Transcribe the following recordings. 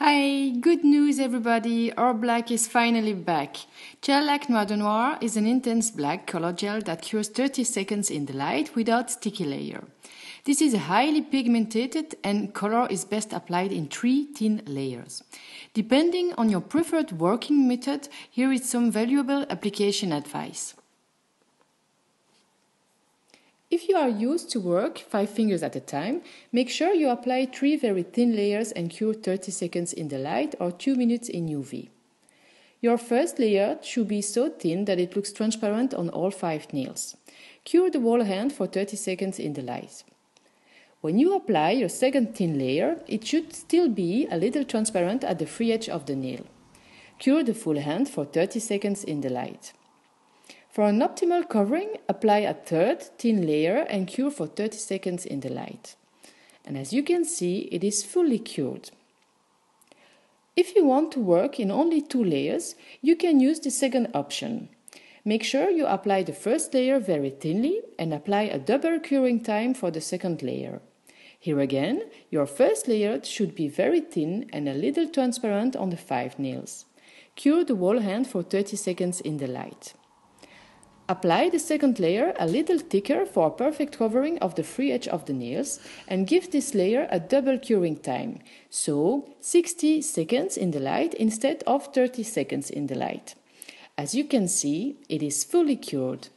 Hi, good news everybody, our black is finally back. Gellak Noir de Noir is an intense black color gel that cures 30 seconds in the light without sticky layer. This is highly pigmented and color is best applied in three thin layers. Depending on your preferred working method, here is some valuable application advice. If you are used to work 5 fingers at a time, make sure you apply 3 very thin layers and cure 30 seconds in the light or 2 minutes in UV. Your first layer should be so thin that it looks transparent on all 5 nails. Cure the whole hand for 30 seconds in the light. When you apply your second thin layer, it should still be a little transparent at the free edge of the nail. Cure the full hand for 30 seconds in the light. For an optimal covering, apply a third thin layer and cure for 30 seconds in the light. And as you can see, it is fully cured. If you want to work in only two layers, you can use the second option. Make sure you apply the first layer very thinly and apply a double curing time for the second layer. Here again, your first layer should be very thin and a little transparent on the five nails. Cure the whole hand for 30 seconds in the light. Apply the second layer a little thicker for a perfect covering of the free edge of the nails and give this layer a double curing time, so 60 seconds in the light instead of 30 seconds in the light. As you can see, it is fully cured.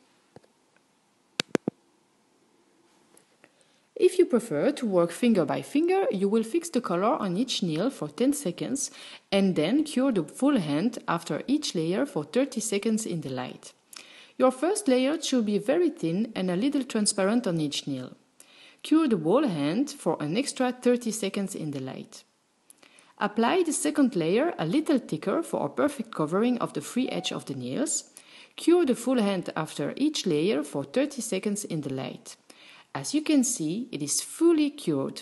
If you prefer to work finger by finger, you will fix the color on each nail for 10 seconds and then cure the full hand after each layer for 30 seconds in the light. Your first layer should be very thin and a little transparent on each nail. Cure the whole hand for an extra 30 seconds in the light. Apply the second layer a little thicker for a perfect covering of the free edge of the nails. Cure the full hand after each layer for 30 seconds in the light. As you can see, it is fully cured.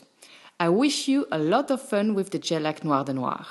I wish you a lot of fun with the Gellak Noir de Noir.